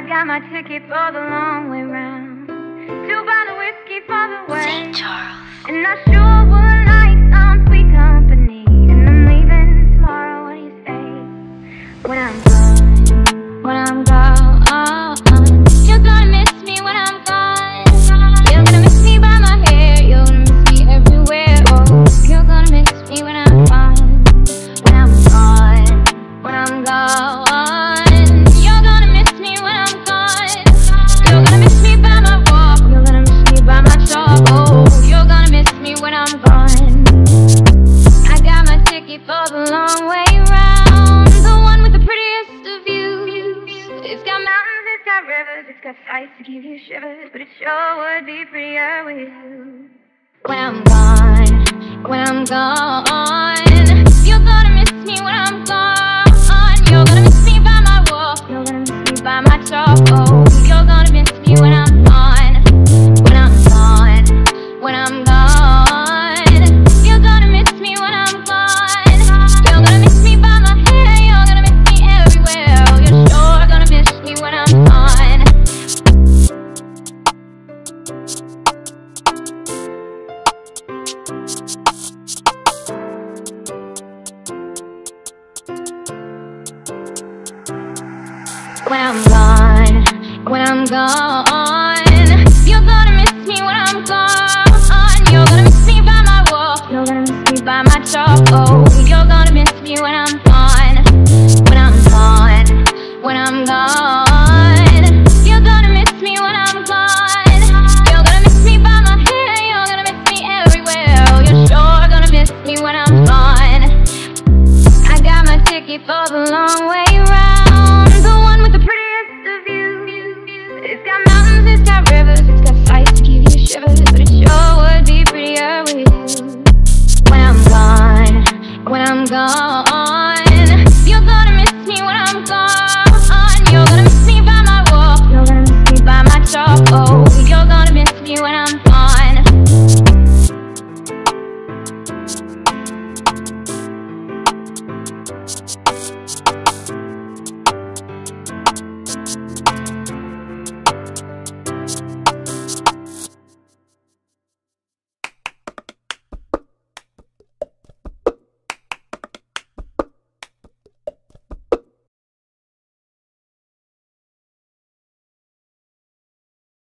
I got my ticket for the long way round. Two bottle whiskey for the way. St. Charles. And I sure. a sight to give you shivers, but it sure would be prettier with you. When I'm gone, when I'm gone. when I'm gone, when I'm gone. You're gonna miss me when I'm gone. You're gonna miss me by my walk. You're gonna miss me by my talk oh, You're gonna miss me when I'm gone When I'm gone, when I'm gone. You're gonna miss me when I'm gone. You're gonna miss me by my hair. You're gonna miss me everywhere. Oh, you're sure gonna miss me when I'm gone. I got my ticket for the long way round. rivers, it's got sights to give you shivers, but it shows.